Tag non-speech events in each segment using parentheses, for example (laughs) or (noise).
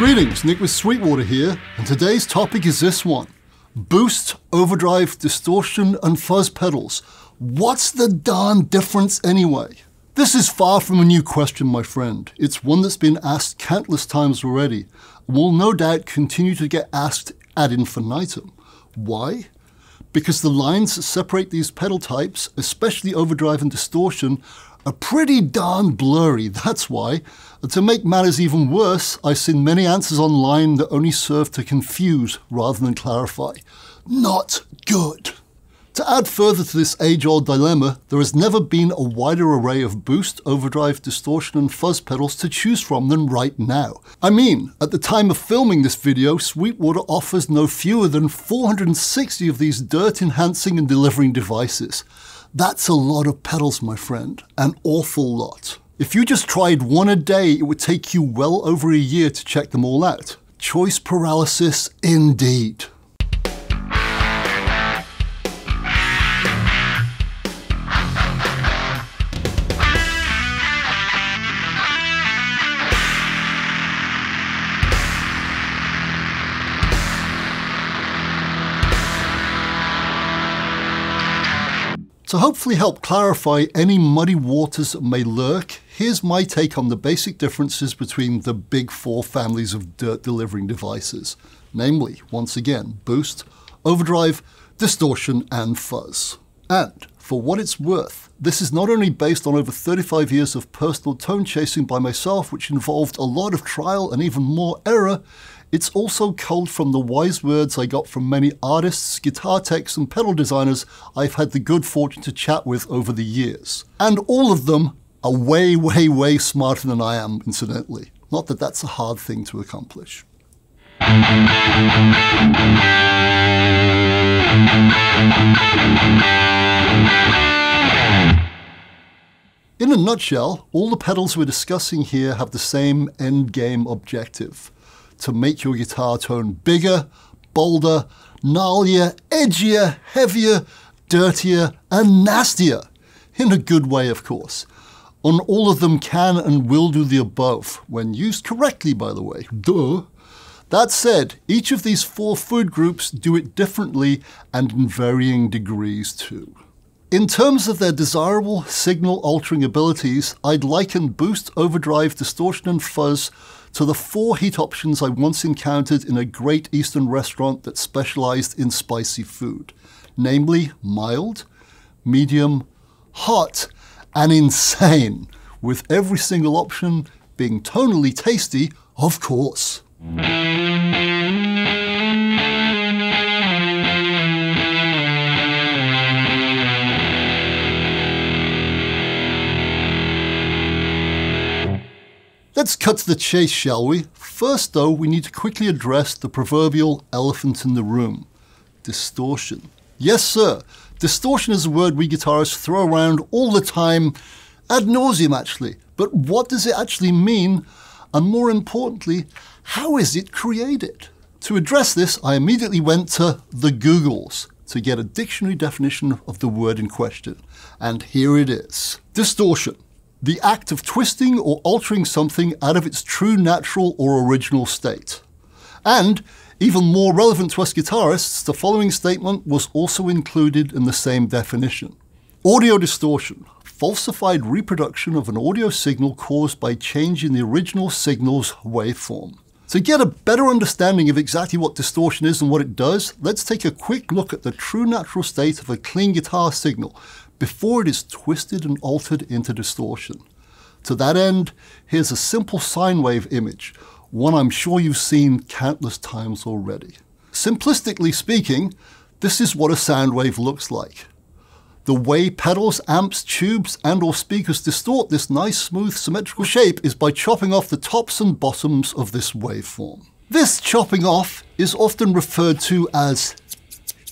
Greetings, Nick with Sweetwater here, and today's topic is this one. Boost, overdrive, distortion, and fuzz pedals. What's the darn difference anyway? This is far from a new question, my friend. It's one that's been asked countless times already, and will no doubt continue to get asked ad infinitum. Why? Because the lines that separate these pedal types, especially overdrive and distortion, are pretty darn blurry, that's why. To make matters even worse, I've seen many answers online that only serve to confuse rather than clarify. Not good. To add further to this age-old dilemma, there has never been a wider array of boost, overdrive, distortion and fuzz pedals to choose from than right now. I mean, at the time of filming this video, Sweetwater offers no fewer than 460 of these dirt-enhancing and delivering devices. That's a lot of pedals, my friend. An awful lot. If you just tried one a day, it would take you well over a year to check them all out. Choice paralysis indeed. To hopefully help clarify any muddy waters that may lurk, here's my take on the basic differences between the big four families of dirt delivering devices. Namely, once again, boost, overdrive, distortion, and fuzz. And for what it's worth, this is not only based on over 35 years of personal tone chasing by myself, which involved a lot of trial and even more error, it's also culled from the wise words I got from many artists, guitar techs, and pedal designers I've had the good fortune to chat with over the years. And all of them are way, way, way smarter than I am, incidentally. Not that that's a hard thing to accomplish. In a nutshell, all the pedals we're discussing here have the same end game objective to make your guitar tone bigger, bolder, gnarlier, edgier, heavier, dirtier, and nastier. In a good way, of course. And all of them can and will do the above, when used correctly, by the way. Duh. That said, each of these four food groups do it differently and in varying degrees too. In terms of their desirable signal altering abilities, I'd liken boost, overdrive, distortion, and fuzz to the four heat options I once encountered in a great Eastern restaurant that specialized in spicy food, namely mild, medium, hot, and insane, with every single option being tonally tasty, of course. Let's cut to the chase, shall we? First, though, we need to quickly address the proverbial elephant in the room distortion. Yes, sir, distortion is a word we guitarists throw around all the time, ad nauseum actually. But what does it actually mean? And more importantly, how is it created? To address this, I immediately went to the Googles to get a dictionary definition of the word in question. And here it is Distortion the act of twisting or altering something out of its true natural or original state. And, even more relevant to us guitarists, the following statement was also included in the same definition. Audio distortion, falsified reproduction of an audio signal caused by changing the original signal's waveform. To get a better understanding of exactly what distortion is and what it does, let's take a quick look at the true natural state of a clean guitar signal before it is twisted and altered into distortion. To that end, here's a simple sine wave image, one I'm sure you've seen countless times already. Simplistically speaking, this is what a sound wave looks like. The way pedals, amps, tubes, and or speakers distort this nice, smooth, symmetrical shape is by chopping off the tops and bottoms of this waveform. This chopping off is often referred to as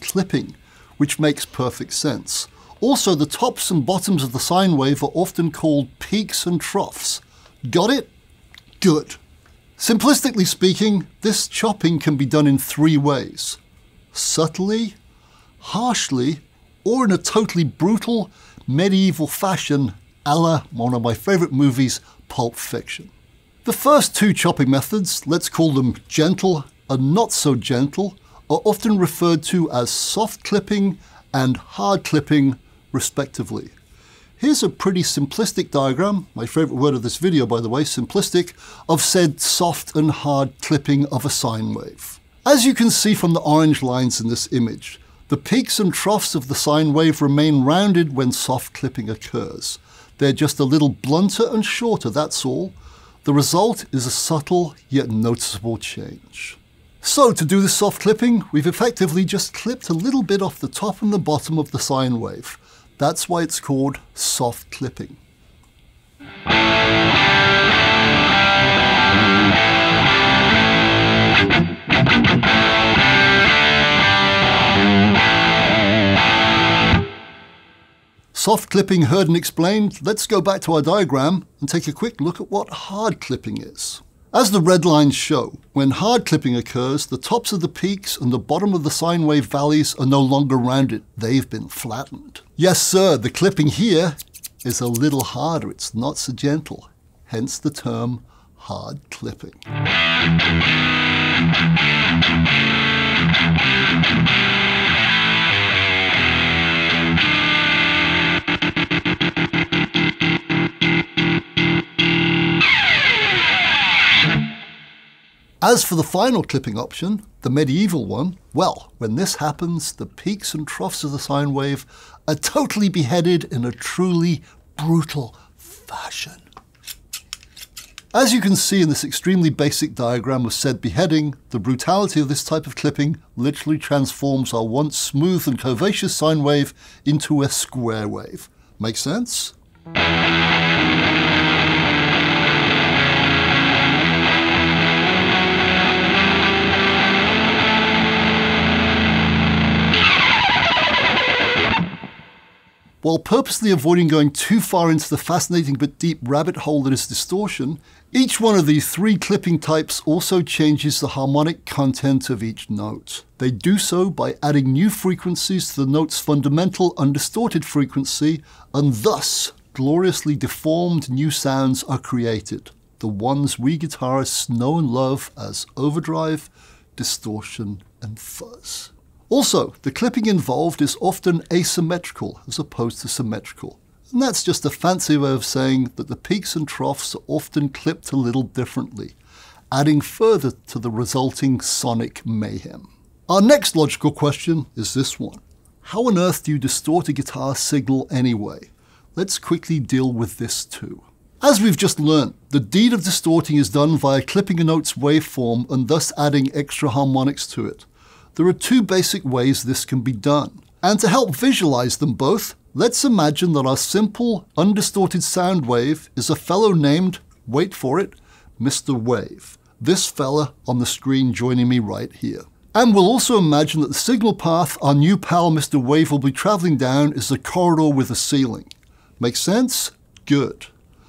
clipping, which makes perfect sense. Also, the tops and bottoms of the sine wave are often called peaks and troughs. Got it? Good. Simplistically speaking, this chopping can be done in three ways. Subtly, harshly, or in a totally brutal, medieval fashion a la one of my favourite movies, Pulp Fiction. The first two chopping methods, let's call them gentle and not so gentle, are often referred to as soft clipping and hard clipping, respectively. Here's a pretty simplistic diagram, my favourite word of this video by the way, simplistic, of said soft and hard clipping of a sine wave. As you can see from the orange lines in this image, the peaks and troughs of the sine wave remain rounded when soft clipping occurs. They're just a little blunter and shorter, that's all. The result is a subtle yet noticeable change. So to do the soft clipping, we've effectively just clipped a little bit off the top and the bottom of the sine wave. That's why it's called soft clipping. Soft clipping heard and explained, let's go back to our diagram and take a quick look at what hard clipping is. As the red lines show, when hard clipping occurs, the tops of the peaks and the bottom of the sine wave valleys are no longer rounded, they've been flattened. Yes sir, the clipping here is a little harder, it's not so gentle, hence the term hard clipping. As for the final clipping option, the medieval one, well, when this happens, the peaks and troughs of the sine wave are totally beheaded in a truly brutal fashion. As you can see in this extremely basic diagram of said beheading, the brutality of this type of clipping literally transforms our once smooth and curvaceous sine wave into a square wave. Make sense? While purposely avoiding going too far into the fascinating but deep rabbit hole that is distortion, each one of these three clipping types also changes the harmonic content of each note. They do so by adding new frequencies to the note's fundamental undistorted frequency, and thus gloriously deformed new sounds are created. The ones we guitarists know and love as overdrive, distortion, and fuzz. Also, the clipping involved is often asymmetrical as opposed to symmetrical. And that's just a fancy way of saying that the peaks and troughs are often clipped a little differently, adding further to the resulting sonic mayhem. Our next logical question is this one. How on earth do you distort a guitar signal anyway? Let's quickly deal with this too. As we've just learnt, the deed of distorting is done via clipping a note's waveform and thus adding extra harmonics to it. There are two basic ways this can be done. And to help visualize them both, let's imagine that our simple, undistorted sound wave is a fellow named, wait for it, Mr. Wave. This fella on the screen joining me right here. And we'll also imagine that the signal path our new pal Mr. Wave will be traveling down is a corridor with a ceiling. Make sense? Good.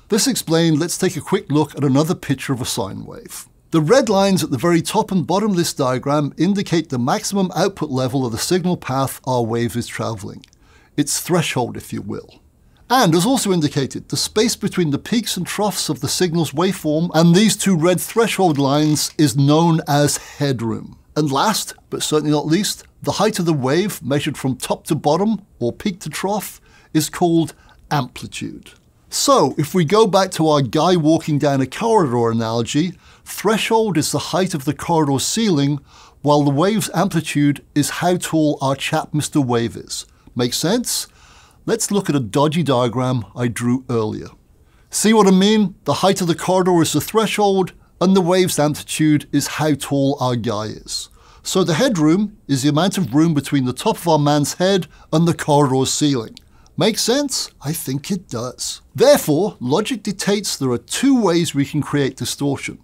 This explained, let's take a quick look at another picture of a sine wave. The red lines at the very top and bottom of this diagram indicate the maximum output level of the signal path our wave is travelling. Its threshold, if you will. And as also indicated, the space between the peaks and troughs of the signal's waveform and these two red threshold lines is known as headroom. And last, but certainly not least, the height of the wave measured from top to bottom, or peak to trough, is called amplitude. So, if we go back to our guy walking down a corridor analogy, Threshold is the height of the corridor ceiling, while the wave's amplitude is how tall our chap Mr. Wave is. Make sense? Let's look at a dodgy diagram I drew earlier. See what I mean? The height of the corridor is the threshold, and the wave's amplitude is how tall our guy is. So the headroom is the amount of room between the top of our man's head and the corridor ceiling. Make sense? I think it does. Therefore, logic dictates there are two ways we can create distortion.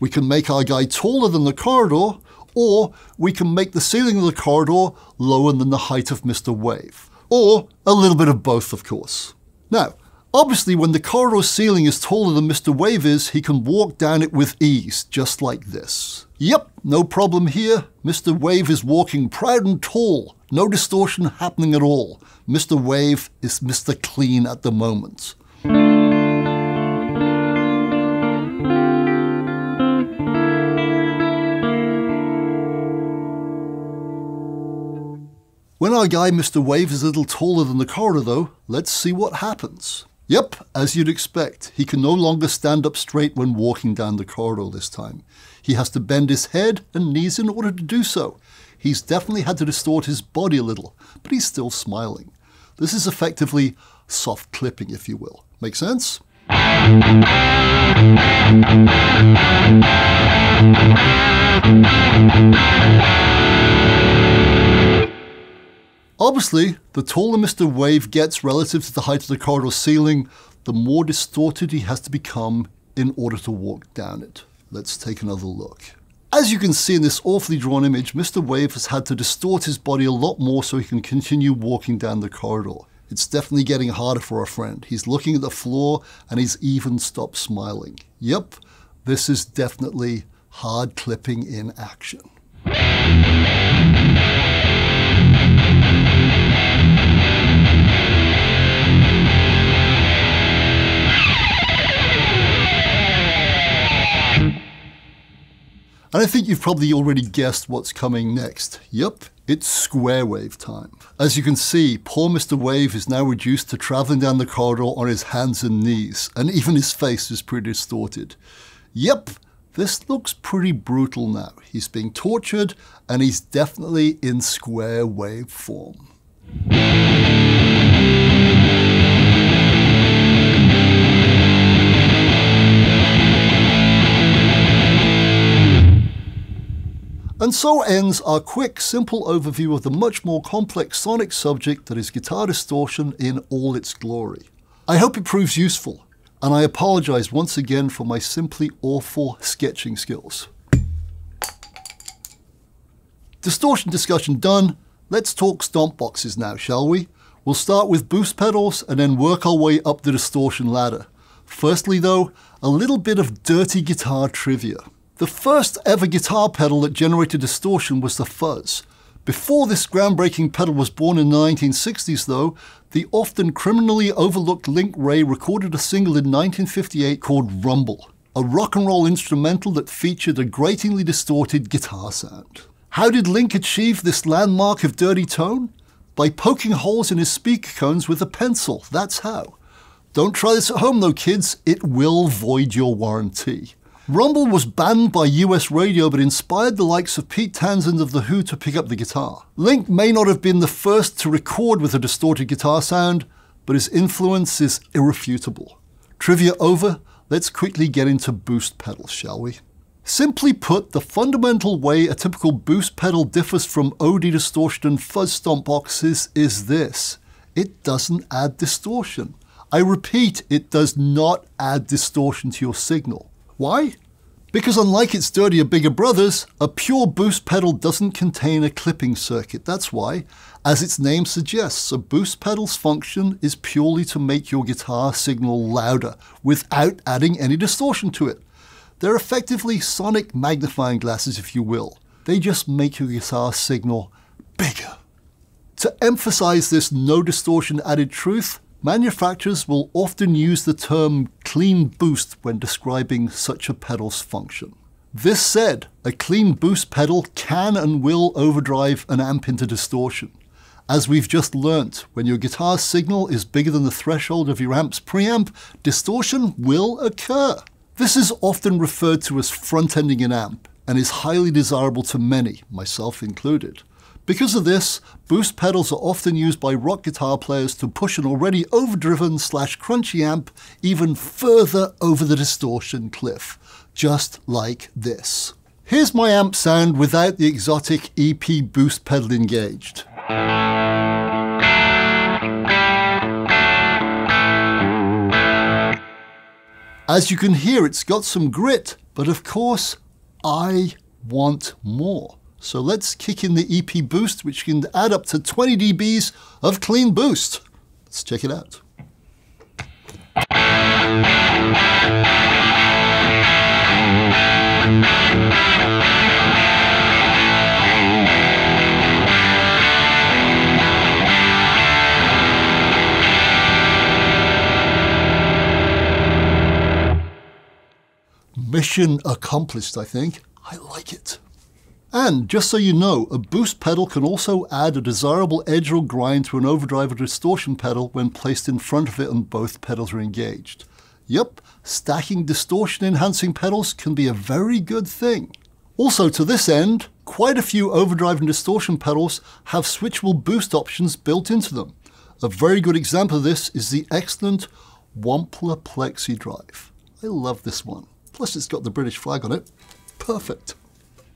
We can make our guy taller than the corridor, or we can make the ceiling of the corridor lower than the height of Mr. Wave. Or a little bit of both, of course. Now, Obviously, when the corridor ceiling is taller than Mr. Wave is, he can walk down it with ease, just like this. Yep, no problem here. Mr. Wave is walking proud and tall, no distortion happening at all. Mr. Wave is Mr. Clean at the moment. When our guy Mr. Wave is a little taller than the corridor though, let's see what happens. Yep, as you'd expect, he can no longer stand up straight when walking down the corridor this time. He has to bend his head and knees in order to do so. He's definitely had to distort his body a little, but he's still smiling. This is effectively soft clipping, if you will. Make sense? Obviously, the taller Mr. Wave gets relative to the height of the corridor ceiling, the more distorted he has to become in order to walk down it. Let's take another look. As you can see in this awfully drawn image, Mr. Wave has had to distort his body a lot more so he can continue walking down the corridor. It's definitely getting harder for our friend. He's looking at the floor and he's even stopped smiling. Yep, this is definitely hard clipping in action. And I think you've probably already guessed what's coming next. Yep, it's square wave time. As you can see, poor Mr. Wave is now reduced to traveling down the corridor on his hands and knees, and even his face is pretty distorted. Yep, this looks pretty brutal now. He's being tortured, and he's definitely in square wave form. And so ends our quick, simple overview of the much more complex sonic subject that is guitar distortion in all its glory. I hope it proves useful, and I apologize once again for my simply awful sketching skills. Distortion discussion done, let's talk stomp boxes now, shall we? We'll start with boost pedals and then work our way up the distortion ladder. Firstly though, a little bit of dirty guitar trivia. The first ever guitar pedal that generated distortion was the fuzz. Before this groundbreaking pedal was born in the 1960s though, the often criminally overlooked Link Wray recorded a single in 1958 called Rumble, a rock and roll instrumental that featured a gratingly distorted guitar sound. How did Link achieve this landmark of dirty tone? By poking holes in his speaker cones with a pencil, that's how. Don't try this at home though kids, it will void your warranty. Rumble was banned by US radio but inspired the likes of Pete Townshend of The Who to pick up the guitar. Link may not have been the first to record with a distorted guitar sound, but his influence is irrefutable. Trivia over, let's quickly get into boost pedals, shall we? Simply put, the fundamental way a typical boost pedal differs from OD distortion and fuzz stomp boxes is this. It doesn't add distortion. I repeat, it does not add distortion to your signal. Why? Because unlike its dirtier bigger brothers, a pure boost pedal doesn't contain a clipping circuit. That's why, as its name suggests, a boost pedal's function is purely to make your guitar signal louder without adding any distortion to it. They're effectively sonic magnifying glasses, if you will. They just make your guitar signal bigger. To emphasize this no distortion added truth, Manufacturers will often use the term clean boost when describing such a pedal's function. This said, a clean boost pedal can and will overdrive an amp into distortion. As we've just learnt, when your guitar signal is bigger than the threshold of your amp's preamp, distortion will occur. This is often referred to as front-ending an amp and is highly desirable to many, myself included. Because of this, boost pedals are often used by rock guitar players to push an already overdriven slash crunchy amp even further over the distortion cliff, just like this. Here's my amp sound without the Xotic EP boost pedal engaged. As you can hear, it's got some grit, but of course, I want more. So let's kick in the EP boost, which can add up to 20 dBs of clean boost. Let's check it out. Mission accomplished, I think. I like it. And just so you know, a boost pedal can also add a desirable edge or grind to an overdrive or distortion pedal when placed in front of it and both pedals are engaged. Yup, stacking distortion enhancing pedals can be a very good thing. Also to this end, quite a few overdrive and distortion pedals have switchable boost options built into them. A very good example of this is the excellent Wampler Plexi Drive. I love this one. Plus it's got the British flag on it. Perfect.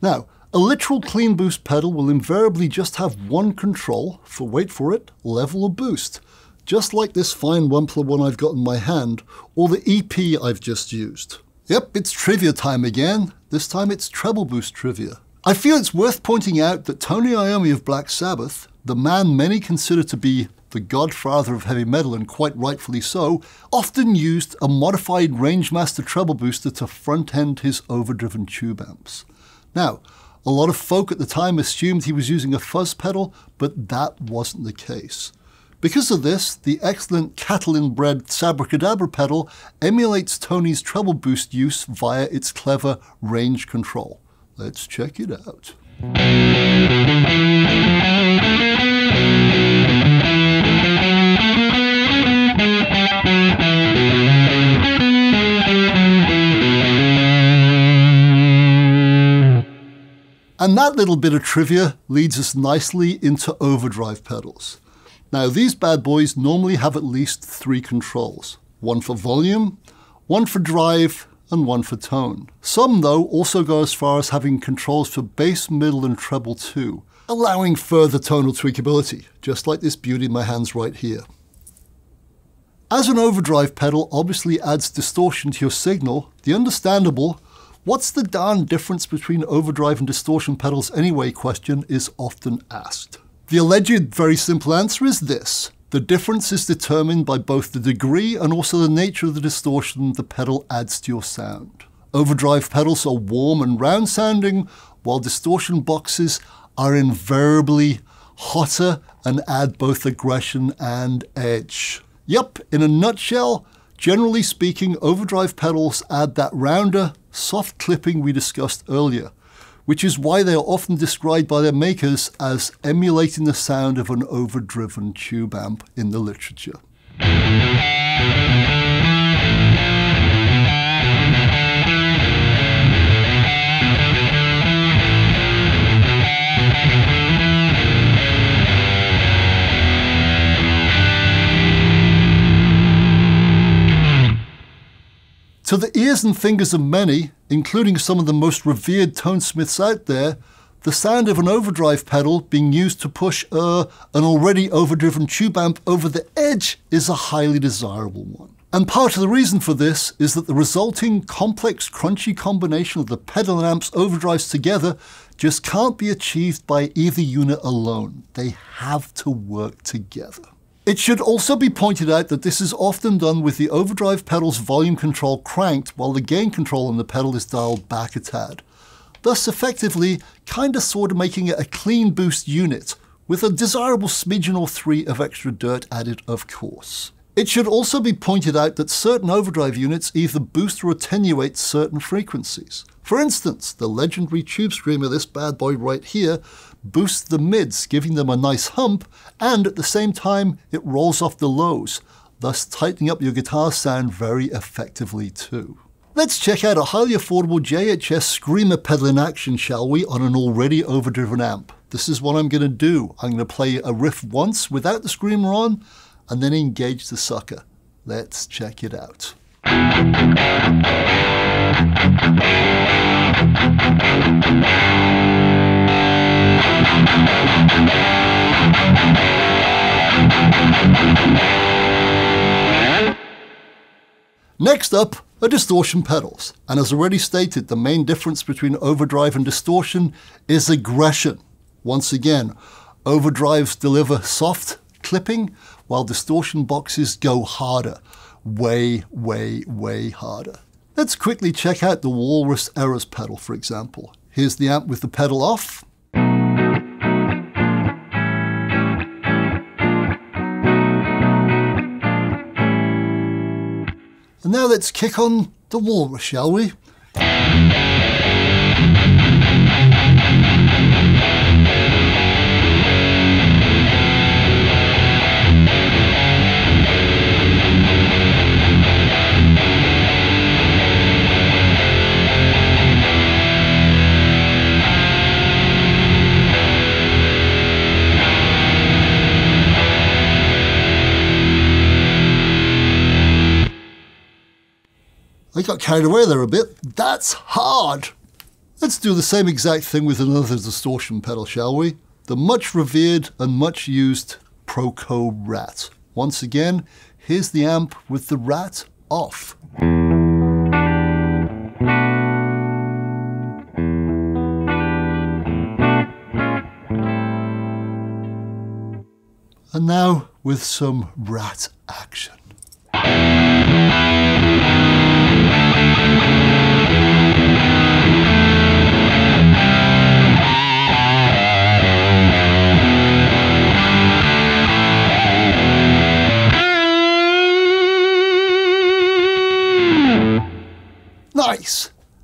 Now, a literal clean boost pedal will invariably just have one control for, wait for it, level or boost. Just like this fine Wampler one I've got in my hand, or the EP I've just used. Yep, it's trivia time again. This time it's treble boost trivia. I feel it's worth pointing out that Tony Iommi of Black Sabbath, the man many consider to be the godfather of heavy metal, and quite rightfully so, often used a modified Rangemaster treble booster to front end his overdriven tube amps. Now, a lot of folk at the time assumed he was using a fuzz pedal, but that wasn't the case. Because of this, the excellent Catalinbread Sabracadabra pedal emulates Tony's treble boost use via its clever range control. Let's check it out. And that little bit of trivia leads us nicely into overdrive pedals. Now these bad boys normally have at least three controls. One for volume, one for drive, and one for tone. Some though also go as far as having controls for bass, middle and treble too, allowing further tonal tweakability, just like this beauty in my hands right here. As an overdrive pedal obviously adds distortion to your signal, the understandable What's the darn difference between overdrive and distortion pedals anyway question is often asked. The alleged very simple answer is this. The difference is determined by both the degree and also the nature of the distortion the pedal adds to your sound. Overdrive pedals are warm and round sounding, while distortion boxes are invariably hotter and add both aggression and edge. Yep, in a nutshell, generally speaking, overdrive pedals add that rounder, soft clipping we discussed earlier, which is why they are often described by their makers as emulating the sound of an overdriven tube amp in the literature. To the ears and fingers of many, including some of the most revered tonesmiths out there, the sound of an overdrive pedal being used to push uh, an already overdriven tube amp over the edge is a highly desirable one. And part of the reason for this is that the resulting complex crunchy combination of the pedal and amp's overdrives together just can't be achieved by either unit alone. They have to work together. It should also be pointed out that this is often done with the overdrive pedal's volume control cranked while the gain control on the pedal is dialed back a tad. Thus effectively, kinda sorta making it a clean boost unit, with a desirable smidgen or three of extra dirt added of course. It should also be pointed out that certain overdrive units either boost or attenuate certain frequencies. For instance, the legendary tube screamer, this bad boy right here, boosts the mids, giving them a nice hump, and at the same time, it rolls off the lows, thus tightening up your guitar sound very effectively too. Let's check out a highly affordable JHS Screamer pedal in action, shall we, on an already overdriven amp. This is what I'm going to do. I'm going to play a riff once without the Screamer on, and then engage the sucker. Let's check it out. Next up are distortion pedals, and as already stated, the main difference between overdrive and distortion is aggression. Once again, overdrives deliver soft clipping, while distortion boxes go harder, way, way, way harder. Let's quickly check out the Walrus Eras pedal, for example. Here's the amp with the pedal off, let's kick on the walrus, shall we? I got carried away there a bit. That's hard. Let's do the same exact thing with another distortion pedal, shall we? The much revered and much used Proco Rat. Once again, here's the amp with the rat off. And now with some rat action.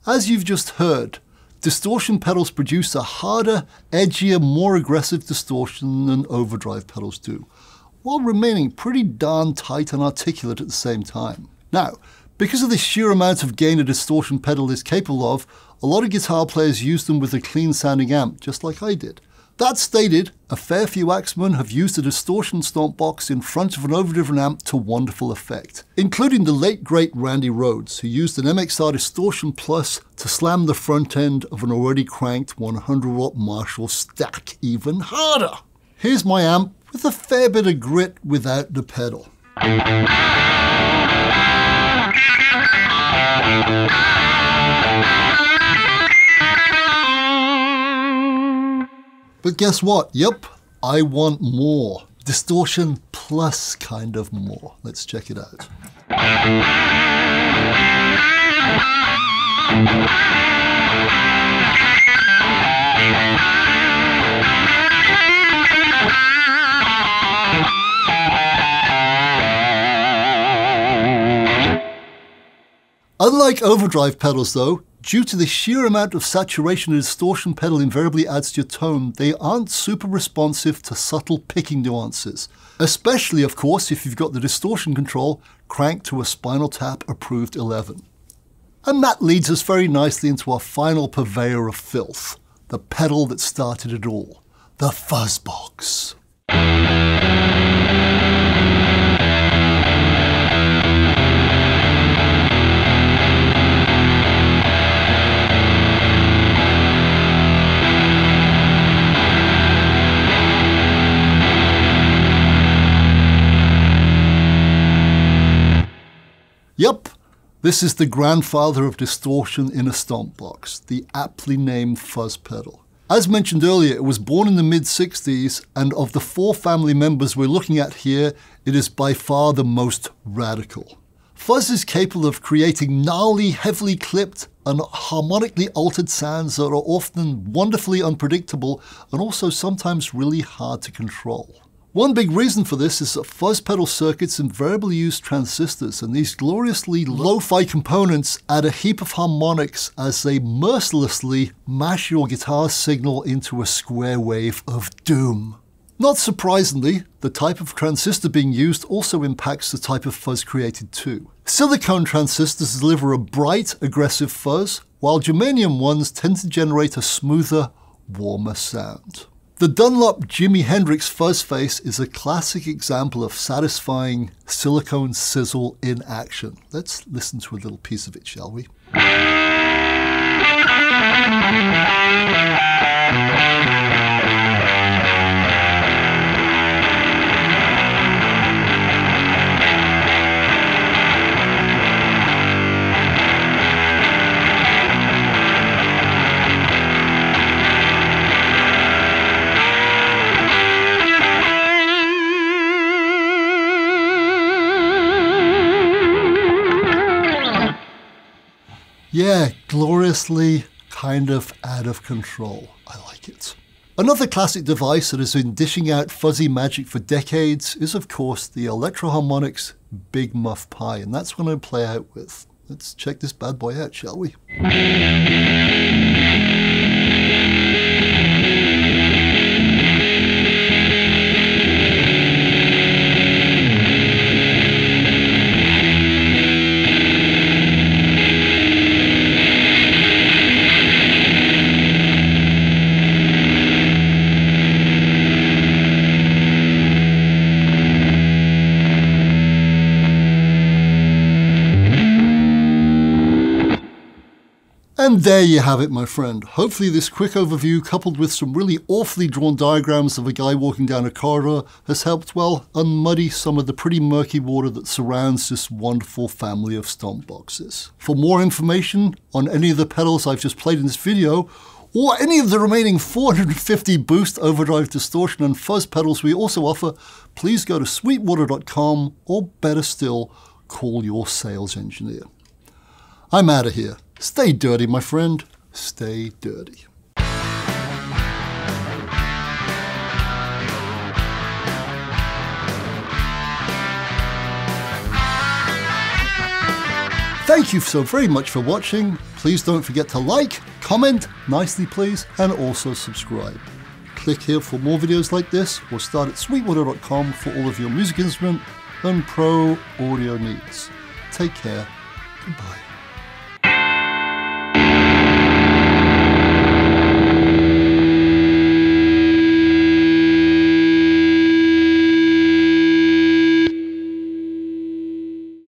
As you've just heard, distortion pedals produce a harder, edgier, more aggressive distortion than overdrive pedals do, while remaining pretty darn tight and articulate at the same time. Now, because of the sheer amount of gain a distortion pedal is capable of, a lot of guitar players use them with a clean sounding amp, just like I did. That stated, a fair few axemen have used a distortion stomp box in front of an overdriven amp to wonderful effect, including the late great Randy Rhoads, who used an MXR Distortion Plus to slam the front end of an already cranked 100 watt Marshall stack even harder. Here's my amp with a fair bit of grit without the pedal. But guess what? Yep, I want more. Distortion plus kind of more. Let's check it out. Unlike overdrive pedals though, Due to the sheer amount of saturation a distortion pedal invariably adds to your tone, they aren't super responsive to subtle picking nuances. Especially, of course, if you've got the distortion control cranked to a Spinal Tap approved 11. And that leads us very nicely into our final purveyor of filth, the pedal that started it all, the Fuzzbox. Yep, this is the grandfather of distortion in a stomp box, the aptly named fuzz pedal. As mentioned earlier, it was born in the mid 60s, and of the four family members we're looking at here, it is by far the most radical. Fuzz is capable of creating gnarly, heavily clipped, and harmonically altered sounds that are often wonderfully unpredictable and also sometimes really hard to control. One big reason for this is that fuzz pedal circuits invariably use transistors, and these gloriously lo-fi components add a heap of harmonics as they mercilessly mash your guitar signal into a square wave of doom. Not surprisingly, the type of transistor being used also impacts the type of fuzz created too. Silicone transistors deliver a bright, aggressive fuzz, while germanium ones tend to generate a smoother, warmer sound. The Dunlop Jimi Hendrix fuzz face is a classic example of satisfying silicone sizzle in action. Let's listen to a little piece of it, shall we? (laughs) gloriously kind of out of control. I like it. Another classic device that has been dishing out fuzzy magic for decades is, of course, the Electro-Harmonix Big Muff Pi, and that's what I play out with. Let's check this bad boy out, shall we? There you have it, my friend. Hopefully this quick overview, coupled with some really awfully drawn diagrams of a guy walking down a corridor, has helped, well, unmuddy some of the pretty murky water that surrounds this wonderful family of stomp boxes. For more information on any of the pedals I've just played in this video, or any of the remaining 450 boost, overdrive, distortion, and fuzz pedals we also offer, please go to sweetwater.com, or better still, call your sales engineer. I'm out of here. Stay dirty, my friend. Stay dirty. Thank you so very much for watching. Please don't forget to like, comment, nicely please, and also subscribe. Click here for more videos like this or start at sweetwater.com for all of your music instrument and pro audio needs. Take care. Goodbye.